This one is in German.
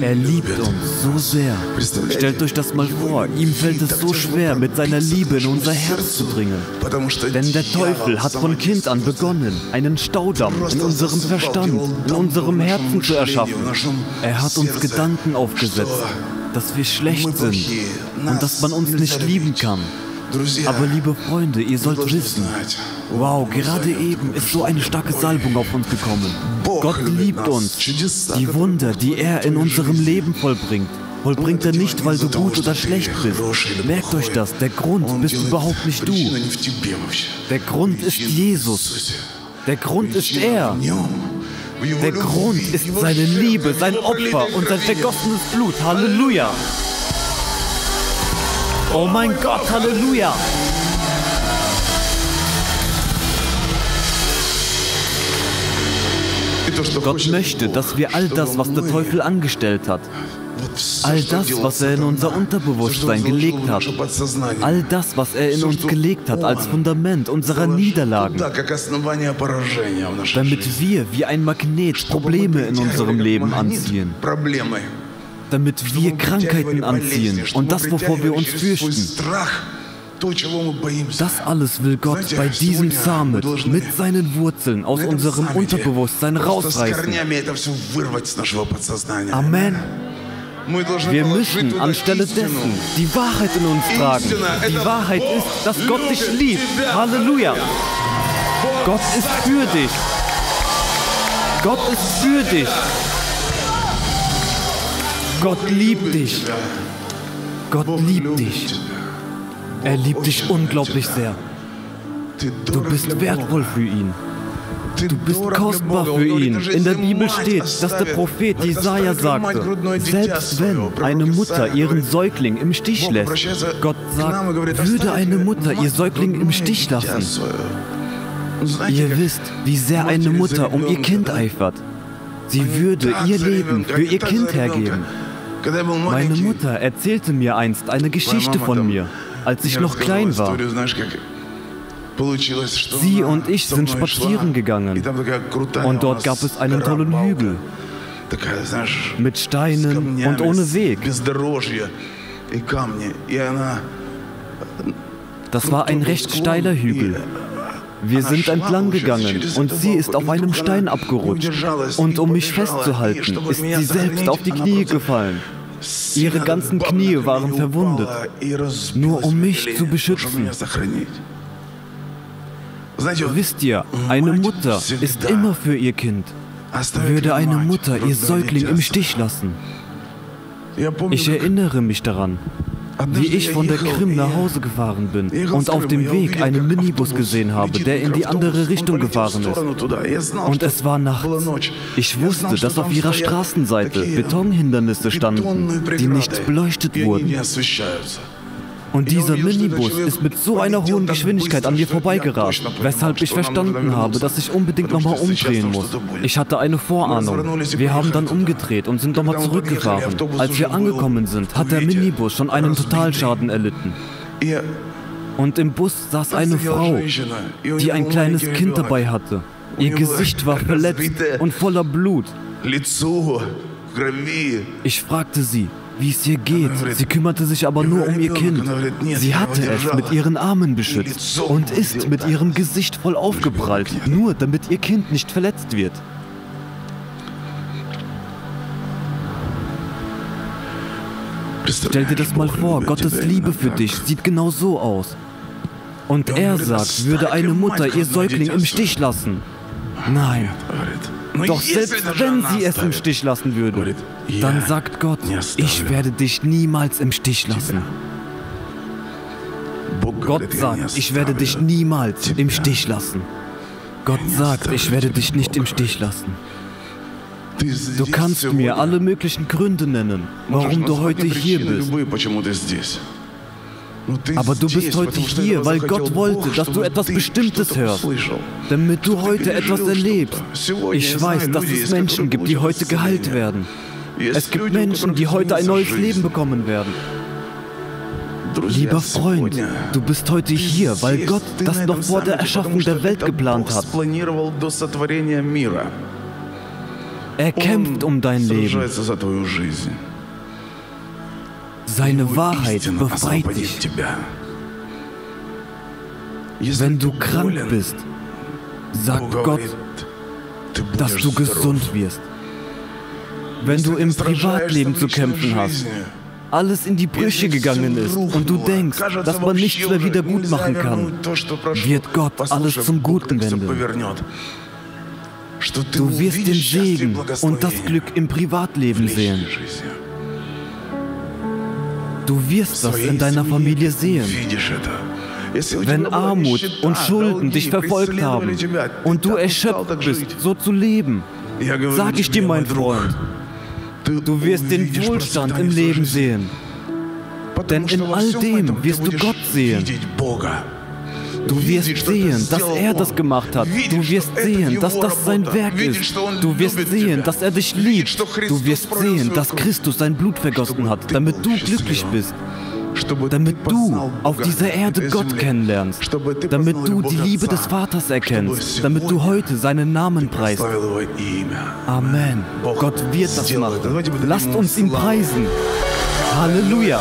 Er liebt uns so sehr. Stellt euch das mal vor, ihm fällt es so schwer, mit seiner Liebe in unser Herz zu dringen. Denn der Teufel hat von Kind an begonnen, einen Staudamm in unserem Verstand, in unserem Herzen zu erschaffen. Er hat uns Gedanken aufgesetzt, dass wir schlecht sind und dass man uns nicht lieben kann. Aber liebe Freunde, ihr sollt wissen, wow, gerade eben ist so eine starke Salbung auf uns gekommen. Gott liebt uns. Die Wunder, die er in unserem Leben vollbringt, vollbringt er nicht, weil du gut oder schlecht bist. Merkt euch das, der Grund bist überhaupt nicht du. Der Grund ist Jesus. Der Grund ist er. Der Grund ist seine Liebe, sein Opfer und sein vergossenes Blut. Halleluja. Oh mein Gott, Halleluja. Gott möchte, dass wir all das, was der Teufel angestellt hat, all das, was er in unser Unterbewusstsein gelegt hat, all das, was er in uns gelegt hat als Fundament unserer Niederlagen, damit wir wie ein Magnet Probleme in unserem Leben anziehen, damit wir Krankheiten anziehen und das, wovor wir uns fürchten. Das alles will Gott bei diesem Samen mit seinen Wurzeln aus unserem Unterbewusstsein rausreißen. Amen. Wir müssen anstelle dessen die Wahrheit in uns tragen. Die Wahrheit ist, dass Gott dich liebt. Halleluja. Gott ist für dich. Gott ist für dich. Gott liebt dich. Gott liebt dich. Er liebt dich unglaublich sehr. Du bist wertvoll für ihn. Du bist kostbar für ihn. In der Bibel steht, dass der Prophet Jesaja sagte, selbst wenn eine Mutter ihren Säugling im Stich lässt, Gott sagt, würde eine Mutter ihr Säugling im Stich lassen. Ihr wisst, wie sehr eine Mutter um ihr Kind eifert. Sie würde ihr Leben für ihr Kind hergeben. Meine Mutter erzählte mir einst eine Geschichte von mir als ich noch klein war. Sie und ich sind spazieren gegangen und dort gab es einen tollen Hügel mit Steinen und ohne Weg. Das war ein recht steiler Hügel. Wir sind entlang gegangen und sie ist auf einem Stein abgerutscht. Und um mich festzuhalten, ist sie selbst auf die Knie gefallen. Ihre ganzen Knie waren verwundet, nur um mich zu beschützen. Wisst ihr, eine Mutter ist immer für ihr Kind. Würde eine Mutter ihr Säugling im Stich lassen? Ich erinnere mich daran wie ich von der Krim nach Hause gefahren bin und auf dem Weg einen Minibus gesehen habe, der in die andere Richtung gefahren ist. Und es war nachts. Ich wusste, dass auf ihrer Straßenseite Betonhindernisse standen, die nicht beleuchtet wurden. Und dieser Minibus ist mit so einer hohen Geschwindigkeit an mir vorbeigerast, weshalb ich verstanden habe, dass ich unbedingt nochmal umdrehen muss. Ich hatte eine Vorahnung. Wir haben dann umgedreht und sind nochmal zurückgefahren. Als wir angekommen sind, hat der Minibus schon einen Totalschaden erlitten. Und im Bus saß eine Frau, die ein kleines Kind dabei hatte. Ihr Gesicht war verletzt und voller Blut. Ich fragte sie, wie es ihr geht. Sie kümmerte sich aber nur um ihr Kind. Sie hatte es mit ihren Armen beschützt und ist mit ihrem Gesicht voll aufgeprallt, nur damit ihr Kind nicht verletzt wird. Stell dir das mal vor, Gottes Liebe für dich sieht genau so aus. Und er sagt, würde eine Mutter ihr Säugling im Stich lassen. Nein, doch selbst wenn sie es im Stich lassen würde, dann sagt Gott, ich werde dich niemals im Stich lassen. Gott sagt, ich werde dich niemals im Stich lassen. Gott sagt, ich werde dich nicht im Stich lassen. Du kannst mir alle möglichen Gründe nennen, warum du heute hier bist. Aber du bist heute hier, weil Gott wollte, dass du etwas Bestimmtes hörst, damit du heute etwas erlebst. Ich weiß, dass es Menschen gibt, die heute geheilt werden. Es gibt Menschen, die heute ein neues Leben bekommen werden. Lieber Freund, du bist heute hier, weil Gott das noch vor der Erschaffung der Welt geplant hat. Er kämpft um dein Leben. Seine Wahrheit befreit dich. Wenn du krank bist, sag Gott, dass du gesund wirst. Wenn du im Privatleben zu kämpfen hast, alles in die Brüche gegangen ist und du denkst, dass man nichts mehr wieder gut machen kann, wird Gott alles zum Guten wenden. Du wirst den Segen und das Glück im Privatleben sehen. Du wirst das in deiner Familie sehen. Wenn Armut und Schulden dich verfolgt haben und du erschöpft bist, so zu leben, sag ich dir, mein Freund, du wirst den Wohlstand im Leben sehen. Denn in all dem wirst du Gott sehen. Du wirst sehen, dass er das gemacht hat. Du wirst sehen, dass das sein Werk ist. Du wirst sehen, dass er dich liebt. Du wirst sehen, dass Christus sein Blut vergossen hat, damit du glücklich bist. Damit du auf dieser Erde Gott kennenlernst. Damit du die Liebe des Vaters erkennst. Damit du heute seinen Namen preist. Amen. Gott wird das machen. Lasst uns ihn preisen. Halleluja.